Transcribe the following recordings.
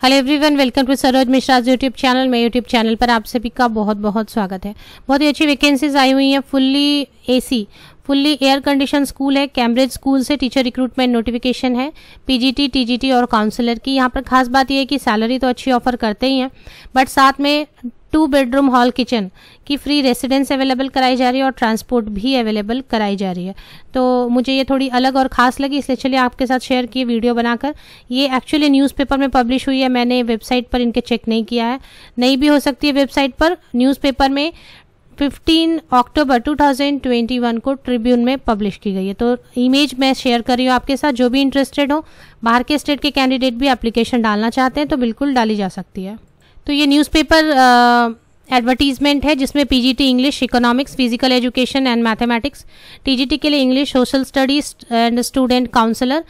Hello everyone welcome to Saroj Mishra YouTube channel मैं YouTube channel पर आप सभी का बहुत बहुत स्वागत है। बहुत ही अच्छी वैकेंसीज आई हुई हैं। Fully AC fully air condition school है। कैम्ब्रिज स्कूल से टीचर रिक्रूटमेंट नोटिफिकेशन है। पीजीटी टीजीटी और काउंसलर की। यहाँ पर खास बात यह है कि सैलरी तो अच्छी ऑफ़र करते ही हैं। बट साथ में टू बेडरूम हॉल किचन की फ्री रेसिडेंस अवेलेबल कराई जा रही है और ट्रांसपोर्ट भी अवेलेबल कराई जा रही है। तो मुझे ये थोड़ी अलग और ख़ास लगी, इसलिए चलिए आपके साथ शेयर किए वीडियो बनाकर। ये एक्चुअली न्यूज़पेपर में पब्लिश हुई है, मैंने वेबसाइट पर इनके चेक नहीं किया है। नहीं भी हो सकती है वेबसाइट पर न्यूज़पेपर में 15 अक्टूबर 2021 को ट्रिब्यून में पब्लिश की गई है। तो इमेज मैं शेयर कर रही हूँ आपके साथ, जो भी इंटरेस्टेड हो, बाहर के स्टेट के कैंडिडेट भी एप्लीकेशन डालना चाहते हैं तो बिल्कुल डाली जा सकती है। तो ये न्यूज़पेपर एडवर्टीजमेंट है जिसमें PGT English economics physical education and mathematics TGT के लिए English social studies and student counsellor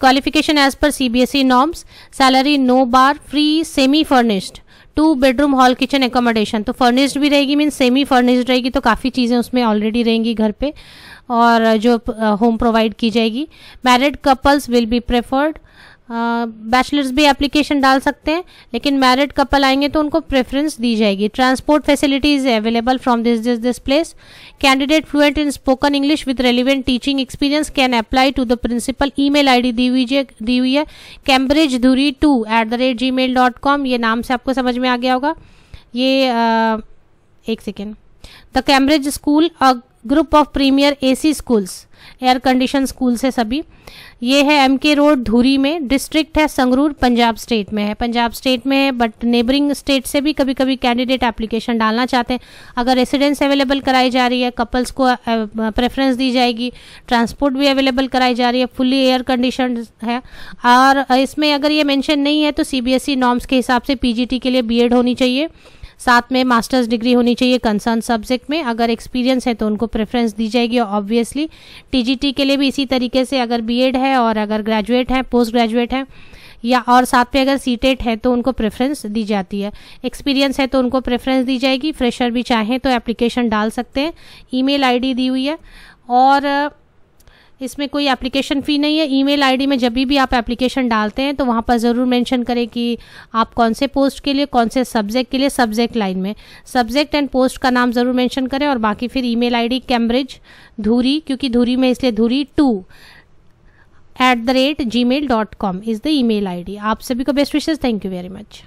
qualification as per CBSE norms salary no bar free semi furnished two bedroom hall kitchen accommodation तो furnished भी रहेगी mean semi furnished रहेगी तो काफ़ी चीज़ें उसमें ऑलरेडी रहेंगी घर पे। और जो होम प्रोवाइड की जाएगी। Married couples will be preferred bachelors भी एप्लीकेशन डाल सकते हैं लेकिन मैरिड कपल आएँगे तो उनको प्रेफरेंस दी जाएगी। Transport facilities available from this this this place candidate fluent in spoken English with relevant teaching experience can apply to the principal email दी हुई दी हुई है। Cambridge Dhuri two at the rate Gmail dot com ये नाम से आपको समझ में आ गया होगा। ये आ, एक second the Cambridge school group of premier AC schools, air condition school से सभी। ये है एम के रोड धूरी में। डिस्ट्रिक्ट है संगरूर, पंजाब स्टेट में है। पंजाब स्टेट में है बट नेबरिंग स्टेट से भी कभी कभी कैंडिडेट एप्लीकेशन डालना चाहते हैं। अगर रेसिडेंस अवेलेबल कराई जा रही है कपल्स को प्रेफरेंस दी जाएगी। ट्रांसपोर्ट भी अवेलेबल कराई जा रही है फुल्ली एयर कंडीशन है। और इसमें अगर ये मैंशन नहीं है तो सीबीएसई नॉर्म्स के हिसाब से पीजीटी के लिए बीएड होनी चाहिए। साथ में मास्टर्स डिग्री होनी चाहिए कंसर्न सब्जेक्ट में। अगर एक्सपीरियंस है तो उनको प्रेफरेंस दी जाएगी ऑब्वियसली टीजीटी के लिए भी इसी तरीके से अगर बीएड है और अगर ग्रेजुएट है पोस्ट ग्रेजुएट है, या और साथ में अगर सीटेट है तो उनको प्रेफरेंस दी जाती है। एक्सपीरियंस है तो उनको प्रेफरेंस दी जाएगी। फ्रेशर भी चाहें तो एप्लीकेशन डाल सकते हैं। ईमेल आईडी दी हुई है और इसमें कोई एप्लीकेशन फ़ी नहीं है। ईमेल आईडी में जब भी आप एप्लीकेशन डालते हैं तो वहाँ पर ज़रूर मेंशन करें कि आप कौन से पोस्ट के लिए, कौन से सब्जेक्ट के लिए सब्जेक्ट लाइन में। सब्जेक्ट एंड पोस्ट का नाम ज़रूर मेंशन करें और बाकी फिर ईमेल आईडी कैम्ब्रिज धूरी, क्योंकि धूरी में इसलिए Dhuri two at the rate Gmail dot com is the email ID आप सभी को बेस्ट विशेष थैंक यू वेरी मच